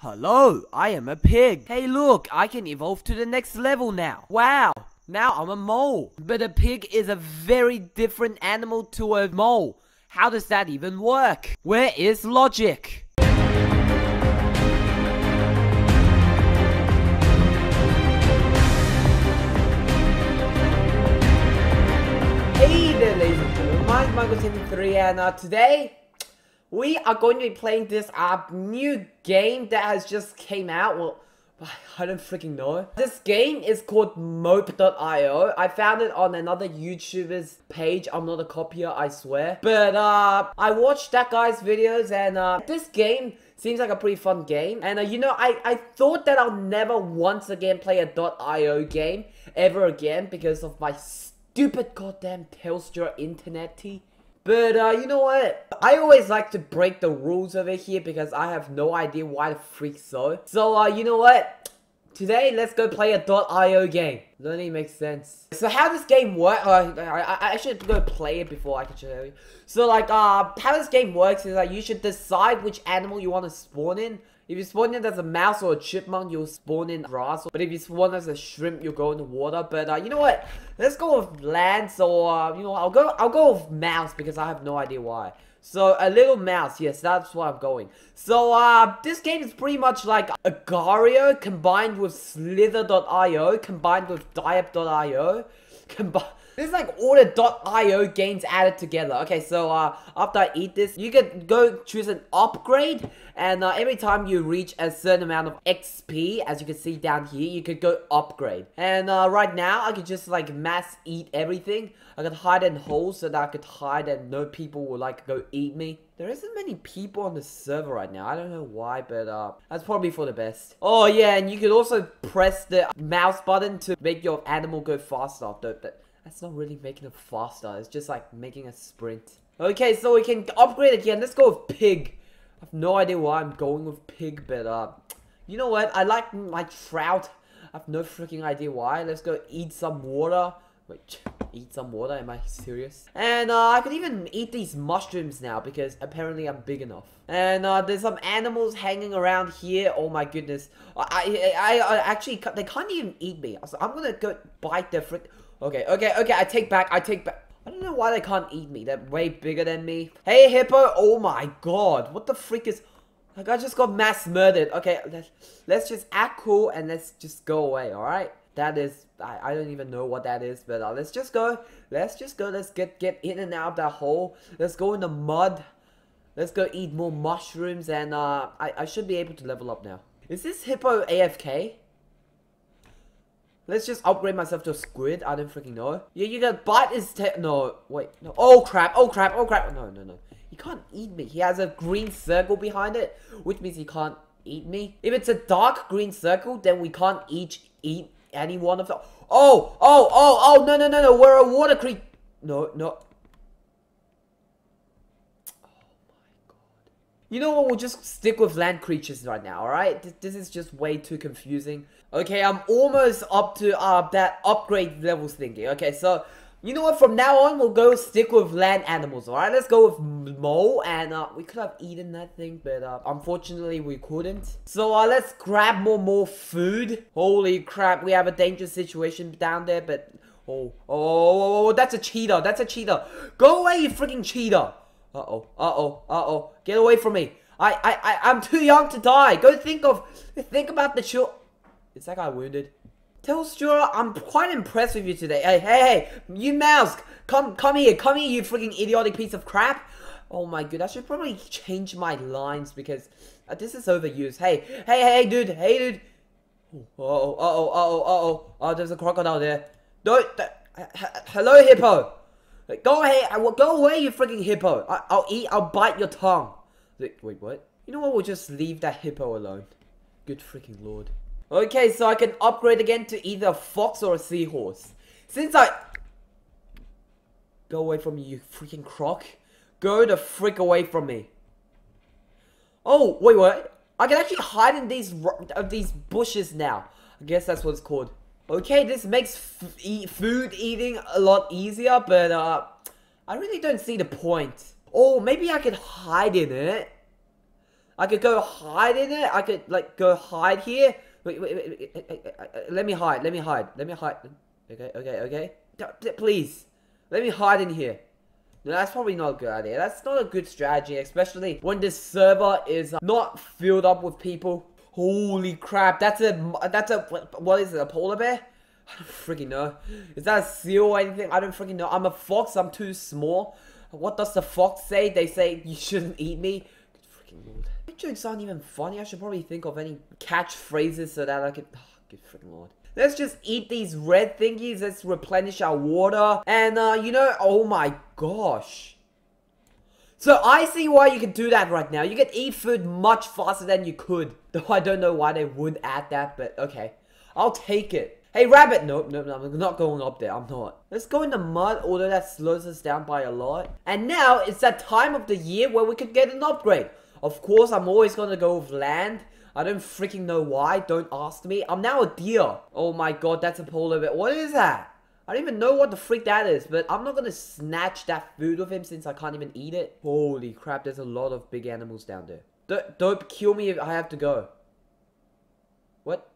Hello, I am a pig. Hey look, I can evolve to the next level now. Wow, now I'm a mole. But a pig is a very different animal to a mole. How does that even work? Where is logic? Hey there ladies and gentlemen, mine's MightyEagle73 and uh, today we are going to be playing this uh, new game that has just came out. Well, I don't freaking know. This game is called Mope.io. I found it on another YouTuber's page. I'm not a copier, I swear. But uh, I watched that guy's videos and uh, this game seems like a pretty fun game. And uh, you know, I, I thought that I'll never once again play a .io game ever again because of my stupid goddamn Telstra internet. But, uh, you know what? I always like to break the rules over here because I have no idea why the freak so. So, uh, you know what? Today, let's go play a .io game. Doesn't even make sense. So how this game works, uh, I, I, should go play it before I can show you. So like, uh, how this game works is that you should decide which animal you want to spawn in. If you spawn in as a mouse or a chipmunk, you'll spawn in grass. But if you spawn as a shrimp, you'll go in the water. But uh, you know what? Let's go with land. So uh, you know, I'll go. I'll go with mouse because I have no idea why. So a little mouse, yes, that's where I'm going. So uh, this game is pretty much like Agar.io combined with Slither.io combined with Diep.io combined this is like all the .io games added together. Okay, so uh, after I eat this, you can go choose an upgrade. And uh, every time you reach a certain amount of XP, as you can see down here, you could go upgrade. And uh, right now, I could just like mass eat everything. I could hide in holes so that I could hide and no people will like go eat me. There isn't many people on the server right now. I don't know why, but uh, that's probably for the best. Oh yeah, and you could also press the mouse button to make your animal go faster. That, that's not really making it faster. It's just like making a sprint. Okay, so we can upgrade again. Let's go with pig. I have no idea why I'm going with pig, but uh, you know what? I like my trout. I have no freaking idea why. Let's go eat some water. Wait, eat some water? Am I serious? And uh, I can even eat these mushrooms now because apparently I'm big enough. And uh, there's some animals hanging around here. Oh my goodness. I, I, I, I actually, they can't even eat me. So I'm gonna go bite their frick. Okay, okay, okay, I take back, I take back. I don't know why they can't eat me. They're way bigger than me. Hey, Hippo! Oh my god, what the freak is... Like, I just got mass murdered. Okay, let's, let's just act cool and let's just go away, alright? That is... I, I don't even know what that is, but uh, let's just go. Let's just go. Let's get, get in and out of that hole. Let's go in the mud. Let's go eat more mushrooms and uh, I, I should be able to level up now. Is this Hippo AFK? Let's just upgrade myself to a squid. I don't freaking know. Yeah, you got bite his No, wait. No. Oh, crap. Oh, crap. Oh, crap. No, no, no. He can't eat me. He has a green circle behind it, which means he can't eat me. If it's a dark green circle, then we can't each eat any one of them. Oh, oh, oh, oh, no, no, no, no. We're a water creature. No, no. You know what, we'll just stick with land creatures right now, alright? This is just way too confusing. Okay, I'm almost up to uh, that upgrade levels thinking. Okay, so, you know what, from now on, we'll go stick with land animals, alright? Let's go with mole, and uh, we could have eaten that thing, but uh, unfortunately we couldn't. So, uh, let's grab more, more food. Holy crap, we have a dangerous situation down there, but... Oh, oh, oh, oh, that's a cheetah, that's a cheetah. Go away, you freaking cheetah. Uh-oh, uh-oh, uh-oh. Get away from me. I, I, I, I'm too young to die. Go think of, think about the children. Is that guy wounded? Telstra, I'm quite impressed with you today. Hey, hey, hey, you mouse, come, come here, come here, you freaking idiotic piece of crap. Oh my god, I should probably change my lines because uh, this is overused. Hey, hey, hey, dude, hey, dude. Uh oh, uh oh, uh oh, uh oh. Oh, there's a crocodile there. Don't. Hello, hippo. Go ahead, go away, you freaking hippo. I, will eat, I'll bite your tongue. Wait, what? You know what? We'll just leave that hippo alone. Good freaking lord. Okay, so I can upgrade again to either a fox or a seahorse. Since I... Go away from me, you freaking croc. Go the frick away from me. Oh, wait, what? I can actually hide in these of these bushes now. I guess that's what it's called. Okay, this makes food eating a lot easier, but uh, I really don't see the point. Oh, maybe I can hide in it. I could go hide in it. I could, like, go hide here. Wait, wait, wait, wait, Let me hide. Let me hide. Let me hide. Okay, okay, okay. Please. Let me hide in here. No, that's probably not a good idea. That's not a good strategy, especially when this server is not filled up with people. Holy crap, that's a, that's a, what is it, a polar bear? I don't freaking know. Is that a seal or anything? I don't freaking know. I'm a fox, I'm too small. What does the fox say? They say you shouldn't eat me. Good freaking lord. jokes aren't even funny. I should probably think of any catchphrases so that I could, oh, good freaking lord. Let's just eat these red thingies. Let's replenish our water. And, uh, you know, oh my gosh. So I see why you could do that right now. You can eat food much faster than you could. Though I don't know why they would add that, but okay. I'll take it. Hey, rabbit! Nope, nope, nope, I'm not going up there. I'm not. Let's go in the mud, although that slows us down by a lot. And now, it's that time of the year where we could get an upgrade. Of course, I'm always gonna go with land. I don't freaking know why. Don't ask me. I'm now a deer. Oh my god, that's a polar bear. What is that? I don't even know what the freak that is, but I'm not gonna snatch that food of him since I can't even eat it. Holy crap, there's a lot of big animals down there. Don't, don't kill me if I have to go. What?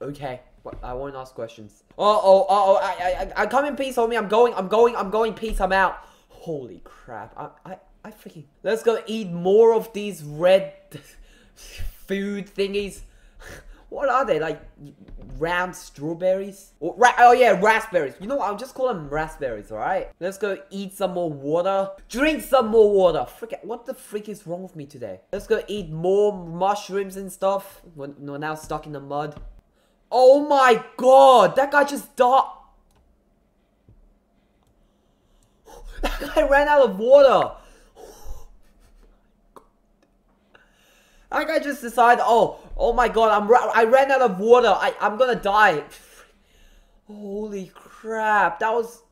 Okay. I won't ask questions. Oh, oh, oh, oh, I, I, I come in peace, homie. I'm going, I'm going, I'm going, peace, I'm out. Holy crap. I, I, I freaking... Let's go eat more of these red food thingies. What are they? Like round strawberries? Or, oh yeah, raspberries. You know what? I'll just call them raspberries, alright? Let's go eat some more water. Drink some more water. Frick, what the freak is wrong with me today? Let's go eat more mushrooms and stuff. We're, we're now stuck in the mud. Oh my god! That guy just died. That guy ran out of water. That guy just decided, oh, oh my god, I'm I ran out of water. I, I'm gonna die. Holy crap. That was...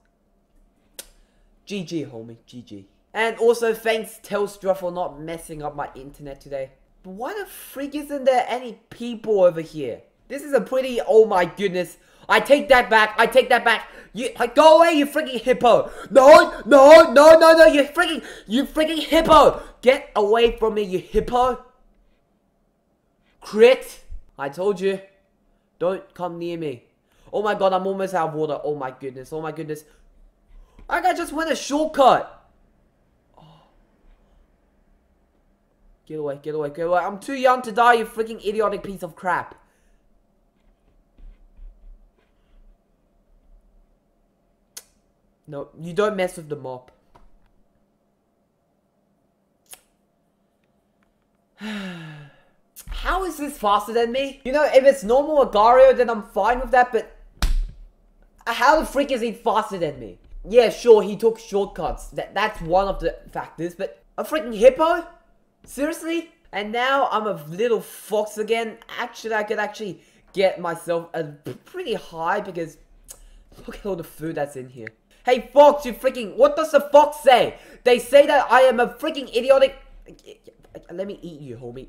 GG, homie. GG. And also, thanks Telstra for not messing up my internet today. But why the freak isn't there any people over here? This is a pretty... Oh my goodness. I take that back. I take that back. You like, go away, you freaking hippo. No, no, no, no, no. You freaking, you freaking hippo. Get away from me, you hippo. Crit! I told you. Don't come near me. Oh my god, I'm almost out of water. Oh my goodness. Oh my goodness. I just went a shortcut. Oh. Get away, get away, get away. I'm too young to die, you freaking idiotic piece of crap. No, you don't mess with the mop. How is this faster than me? You know, if it's normal Agar.io, then I'm fine with that, but... How the freak is he faster than me? Yeah, sure, he took shortcuts. That That's one of the factors, but... A freaking hippo? Seriously? And now I'm a little fox again. Actually, I could actually get myself a pretty high because... Look at all the food that's in here. Hey, fox, you freaking... What does the fox say? They say that I am a freaking idiotic... Let me eat you, homie.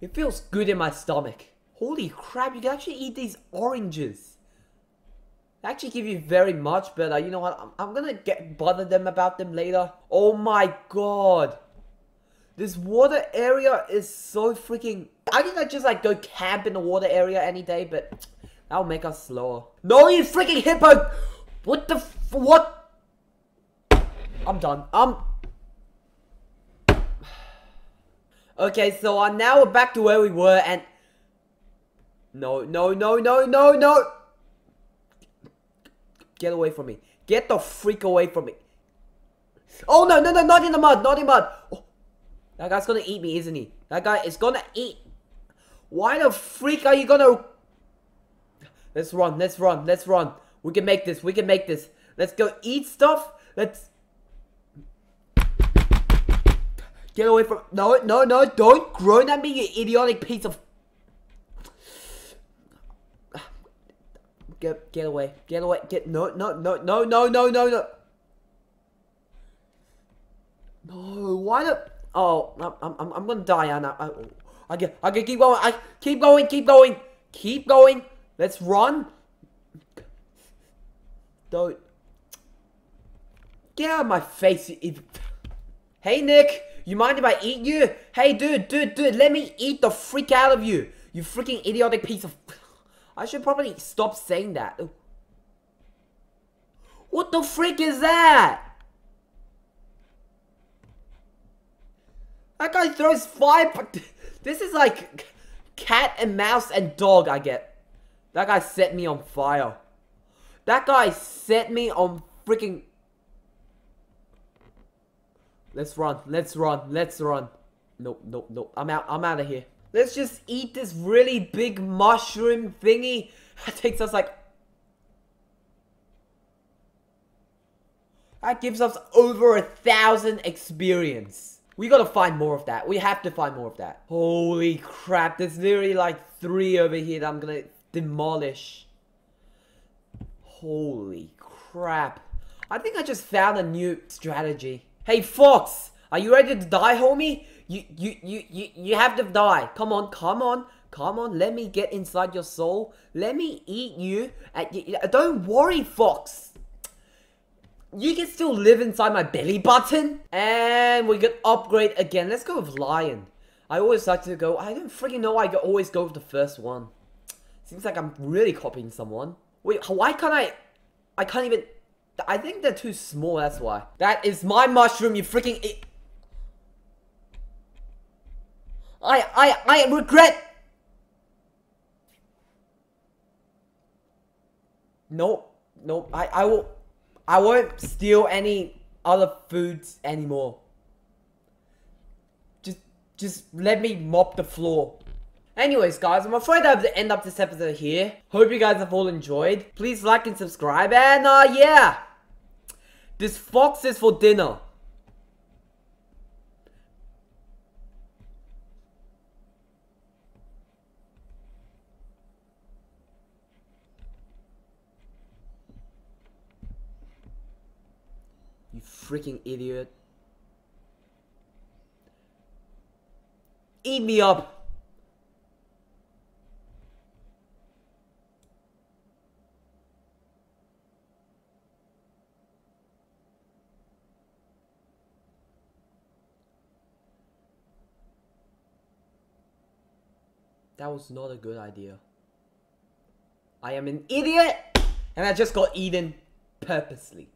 It feels good in my stomach. Holy crap, you can actually eat these oranges. They actually give you very much, but uh, you know what? I'm, I'm, gonna get bother them about them later. Oh my god. This water area is so freaking... I can like, just like go camp in the water area any day, but that'll make us slower. No, you freaking hippo! What the f what? I'm done. I'm Okay, so uh, now we're back to where we were and... No, no, no, no, no, no! Get away from me. Get the freak away from me. Oh, no, no, no, not in the mud, not in the mud. Oh, that guy's gonna eat me, isn't he? That guy is gonna eat. Why the freak are you gonna... Let's run, let's run, let's run. We can make this, we can make this. Let's go eat stuff. Let's... Get away from- No, no, no, don't groan at me, you idiotic piece of- Get, get away, get away, get- No, no, no, no, no, no, no, no. No, why the- Oh, I'm, I'm, I'm gonna die, Anna. I, I get, I can keep going, I, keep going, keep going, keep going. Let's run. Don't. Get out of my face. Hey, Nick. You mind if I eat you? Hey, dude, dude, dude. Let me eat the freak out of you. You freaking idiotic piece of... I should probably stop saying that. What the freak is that? That guy throws fire... This is like cat and mouse and dog I get. That guy set me on fire. That guy set me on freaking... Let's run, let's run, let's run. Nope, nope, nope. I'm out, I'm out of here. Let's just eat this really big mushroom thingy. That takes us like... That gives us over a thousand experience. We gotta find more of that. We have to find more of that. Holy crap, there's literally like three over here that I'm gonna demolish. Holy crap. I think I just found a new strategy. Hey, Fox! Are you ready to die, homie? You, you, you, you, you have to die. Come on, come on. Come on, let me get inside your soul. Let me eat you. Don't worry, Fox. You can still live inside my belly button. And we can upgrade again. Let's go with Lion. I always like to go... I don't freaking know I always go with the first one. Seems like I'm really copying someone. Wait, why can't I... I can't even... I think they're too small, that's why. That is my mushroom, you freaking... I, I, I regret... Nope. Nope. I, I will... I won't steal any other foods anymore. Just, just let me mop the floor. Anyways, guys, I'm afraid I have to end up this episode here. Hope you guys have all enjoyed. Please like and subscribe. And, uh, yeah. This fox is for dinner. You freaking idiot. Eat me up. That was not a good idea. I am an idiot! And I just got eaten purposely.